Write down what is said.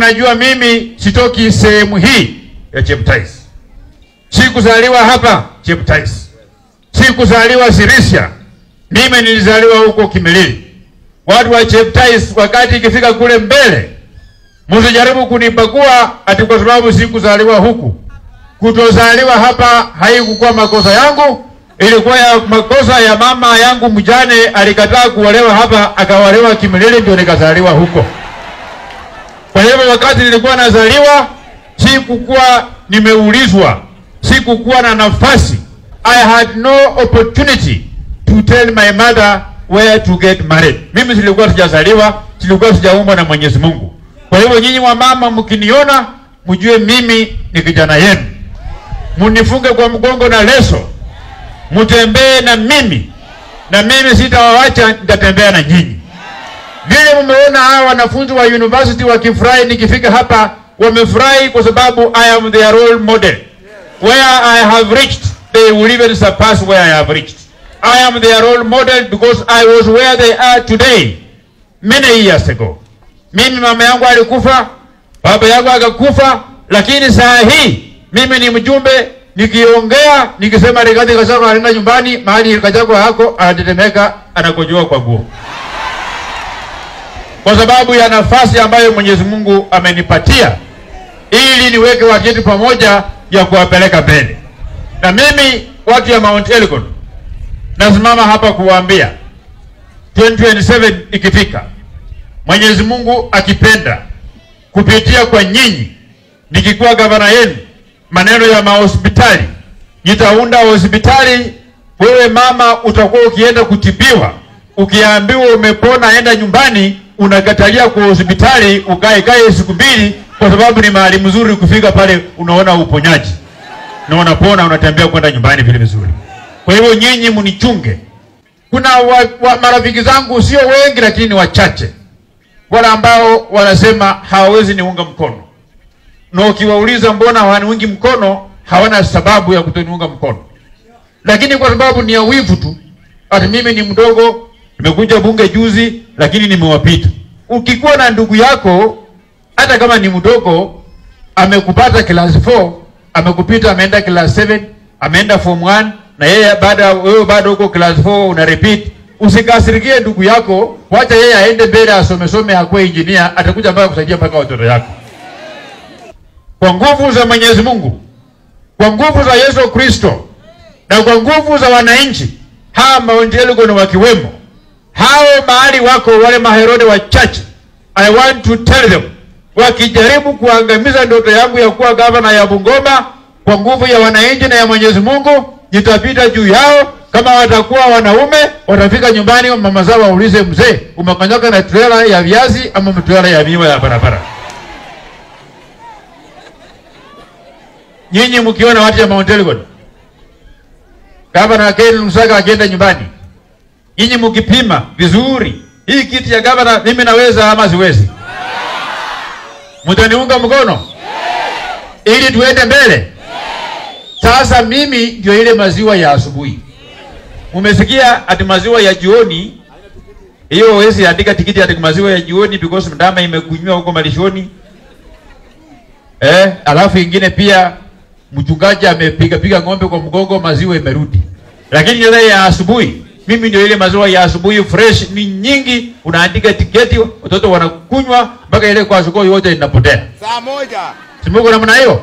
Najua mimi sitoki sehemu hii ya Cheptais, sikuzaliwa hapa Cheptais, sikuzaliwa Sirisia, mimi nilizaliwa huko Kimilili. Watu wa Cheptais, wakati ikifika kule mbele, msijaribu kunipakua ati kwa sababu sikuzaliwa huku. Kutozaliwa hapa haikukuwa makosa yangu, ilikuwa ya makosa ya mama yangu mjane, alikataa kuolewa hapa, akawalewa Kimilili, ndio nikazaliwa huko. Kwa hivyo wakati nilikuwa nazaliwa sikukuwa nimeulizwa, sikukuwa na nafasi. I had no opportunity to tell my mother where to get married. Mimi silikuwa sijazaliwa, silikuwa sijaumbwa na Mwenyezi Mungu. Kwa hivyo nyinyi wa mama, mkiniona mjue mimi ni kijana yenu, munifunge kwa mgongo na leso, mtembee na mimi, na mimi sitawawacha, nitatembea na nyinyi. Vile mmeona hawa wanafunzi wa university wakifurahi nikifika hapa, wamefurahi kwa sababu I am their role model. Where I have reached, they will even surpass where I have reached. I am their role model because I was where they are today many years ago. Mimi mama yangu alikufa, baba yangu akakufa, lakini saa hii mimi ni mjumbe nikiongea nikisema Rigathi Gachagua anaenda nyumbani, mahali Gachagua hako anatetemeka, anakojoa kwa nguo kwa sababu ya nafasi ambayo Mwenyezi Mungu amenipatia ili niweke watu pamoja ya kuwapeleka mbele. Na mimi watu ya Mount Elgon nasimama hapa kuwaambia 2027 ikifika, Mwenyezi Mungu akipenda, kupitia kwa nyinyi, nikikuwa gavana yenu, maneno ya mahospitali, nitaunda hospitali. Wewe mama utakuwa ukienda kutibiwa, ukiambiwa umepona, enda nyumbani unakatalia kwa hospitali ukae kae siku mbili, kwa sababu ni mahali mzuri. Kufika pale unaona uponyaji na unapona, unatembea kwenda nyumbani vile vizuri. Kwa hivyo nyinyi mnichunge. Kuna wa, wa, marafiki zangu sio wengi, lakini ni wachache wale ambao wanasema hawawezi niunga mkono, na ukiwauliza mbona hawaniungi mkono, hawana sababu ya kutoniunga mkono, lakini kwa sababu ni ya wivu tu, ati mimi ni mdogo nimekuja bunge juzi lakini nimewapita. Ukikuwa na ndugu yako hata kama ni mdogo, amekupata class 4 amekupita, ameenda class 7 ameenda form 1 na yeye baada wewe bado uko class 4 una repeat. Usikasirikie ndugu yako, wacha yeye aende mbele, asome some, akuwe engineer, atakuja mpaka kusaidia mpaka watoto yako. Kwa nguvu za Mwenyezi Mungu, kwa nguvu za Yesu Kristo na kwa nguvu za wananchi, hawa Mount ni wakiwemo hao mahali wako wale maherode wachache, I want to tell them, wakijaribu kuangamiza ndoto yangu ya kuwa gavana ya Bungoma, kwa nguvu ya wananchi na ya Mwenyezi Mungu, nitapita juu yao. Kama watakuwa wanaume, watafika nyumbani, mama zao waulize, mzee, umekanyaga na trela ya viazi ama trela ya miwa ya barabara? Nyinyi mkiona watu ya Mount Elgon, gavana Ken Lusaka akienda nyumbani Nyinyi mkipima vizuri hii kiti ya gavana, mimi naweza ama siwezi? Mtaniunga mkono ili tuende mbele? Sasa mimi ndio ile maziwa ya asubuhi. Umesikia ati maziwa ya jioni hiyo, wezi andika tikiti ati maziwa ya jioni because ndama imekunywa huko malishoni. Eh, alafu ingine pia mchungaji amepiga piga ng'ombe kwa mgongo, maziwa imerudi, lakini ile ya asubuhi mimi ndio ile maziwa ya asubuhi fresh, ni nyingi, unaandika tiketi, watoto wanakunywa mpaka ile kwa asubuhi yote inapotea. Saa moja. Simuko namna hiyo.